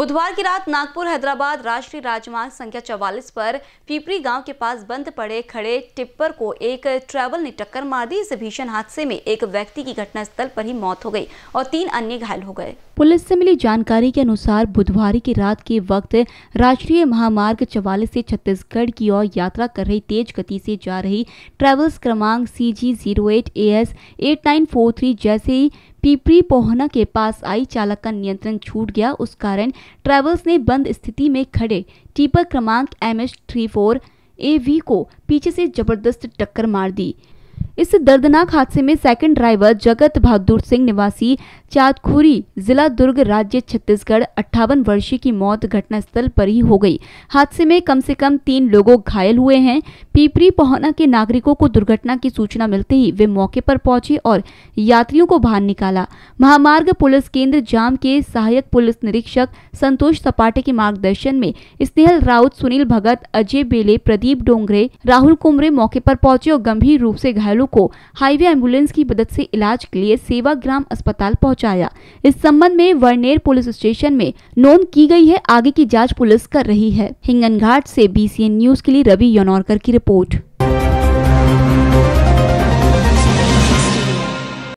बुधवार की रात नागपुर, हैदराबाद राष्ट्रीय राजमार्ग संख्या 44 पर पीपरी गाँव के पास बंद पड़े खड़े टिप्पर को एक ट्रैवल ने टक्कर मार दी। इस भीषण हादसे में एक व्यक्ति की घटनास्थल पर ही मौत हो गई और तीन अन्य घायल हो गए। पुलिस से मिली जानकारी के अनुसार बुधवार की रात के वक्त राष्ट्रीय महामार्ग चवालीस से छत्तीसगढ़ की ओर यात्रा कर रही तेज गति से जा रही ट्रेवल्स क्रमांक C G zero eight A S eight nine four three जैसे पीपरी पोहना के पास आई चालक का नियंत्रण छूट गया। उस कारण ट्रेवल्स ने बंद स्थिति में खड़े। टीपर क्रमांक M H three four A V को पीछे से ज़बरदस्त टक्कर मार दी। इस दर्दनाक हादसे में सेकंड ड्राइवर जगत बहादुर सिंह निवासी चाँदखुरी जिला दुर्ग राज्य छत्तीसगढ़ अट्ठावन वर्षीय की मौत घटनास्थल पर ही हो गई। हादसे में कम से कम तीन लोगों घायल हुए हैं। पीपरी पहुना के नागरिकों को दुर्घटना की सूचना मिलते ही वे मौके पर पहुँचे और यात्रियों को बाहर निकाला। महामार्ग पुलिस केंद्र जाम के सहायक पुलिस निरीक्षक संतोष सपाटे के मार्गदर्शन में स्नेहल राउत, सुनील भगत, अजय बेले, प्रदीप डोंगरे, राहुल कुमरे मौके पर पहुँचे और गंभीर रूप से घायलों को हाईवे एंबुलेंस की मदद से इलाज के लिए सेवाग्राम अस्पताल पहुँचाया। इस संबंध में वर्नेर पुलिस स्टेशन में नोंद की गई है। आगे की जाँच पुलिस कर रही है। हिंगन घाट से बीसीएन न्यूज़ के लिए रवि योनौरकर की रिपोर्ट।